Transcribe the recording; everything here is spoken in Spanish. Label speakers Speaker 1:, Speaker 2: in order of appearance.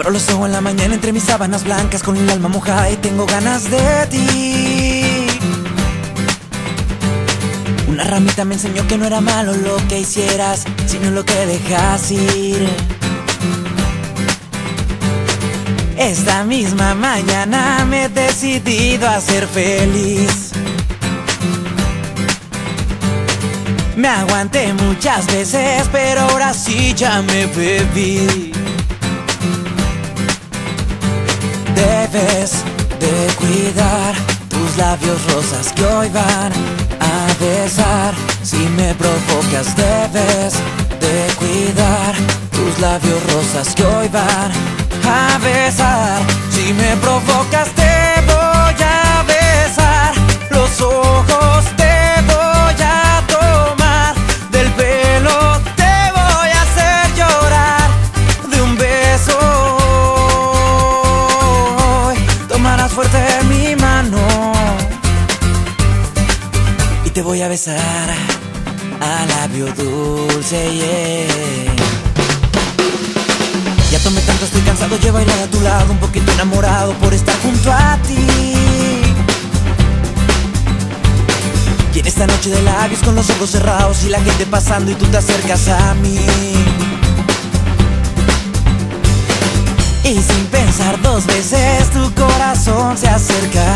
Speaker 1: Cierro los ojos en la mañana entre mis sábanas blancas con el alma mojada y tengo ganas de ti. Una ramita me enseñó que no era malo lo que hicieras, sino lo que dejas ir. Esta misma mañana me he decidido a ser feliz. Me aguanté muchas veces, pero ahora sí ya me bebí. De cuidar tus labios rosas que hoy van a besar. Si me provocas, debes de cuidar tus labios rosas que hoy van a besar. Te voy a besar a labio dulce, yeah. Ya tomé tanto, estoy cansado, llevo bailar a tu lado, un poquito enamorado por estar junto a ti. Y en esta noche de labios con los ojos cerrados y la gente pasando y tú te acercas a mí. Y sin pensar dos veces tu corazón se acerca